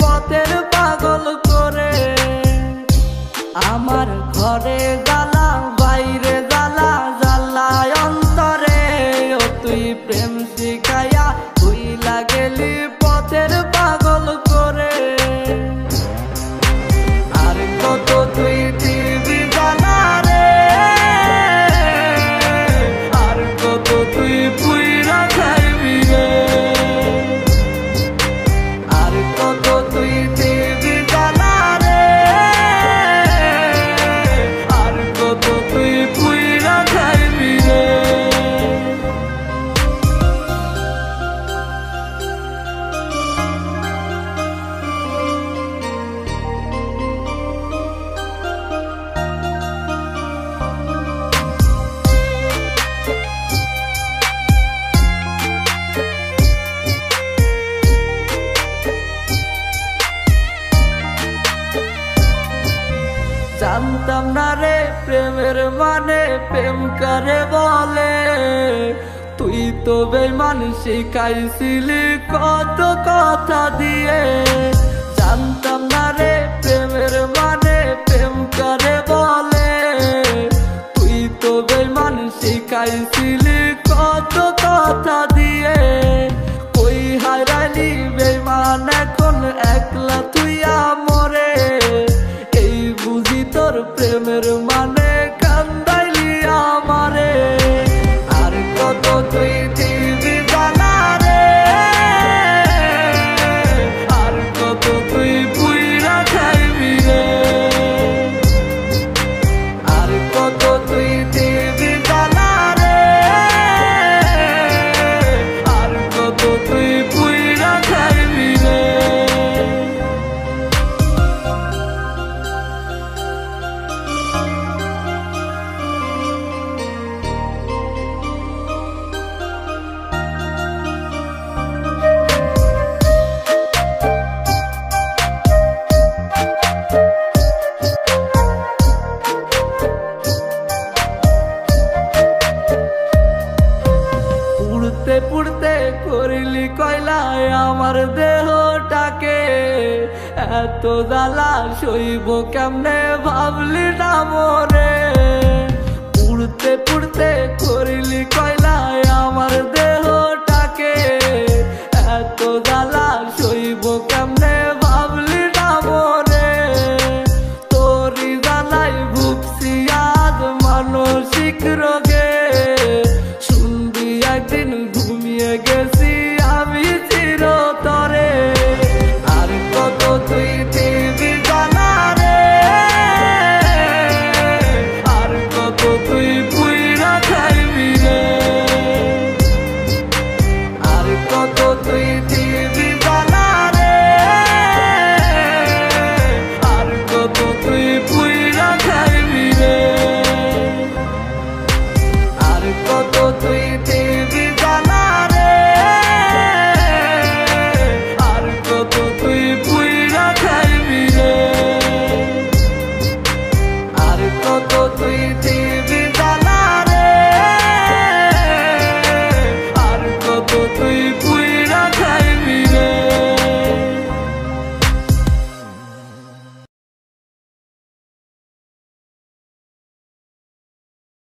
পথের পাগল করে। আমার ঘরে গালা বাইরে জ্বালা রে প্রেমের মানে প্রেম করে বলে? তুই তো বেমান শিখাইছিলি কত কথা দিয়ে। জানতাম না রে, প্রেমের মানে প্রেম করে বলে? তুই তো বেমান শিখাইছিলি কত কথা দিয়ে? কই হারালি বেমান এখন একলা তুই আমরে করিলি কয়লায় আমার দেহটাকে? এত জ্বালা সইব কেমনে ভাবলি না মরে? পুড়তে পুড়তে করিলি কয়লায় আমার দেহটাকে? এত জ্বালা সইব কেমনে ভাবলি না মরে? তোরি জ্বালাই ভুগছি আজ মানসিক রোগে। শুনবি একদিন ঘুমিয়ে গেছি।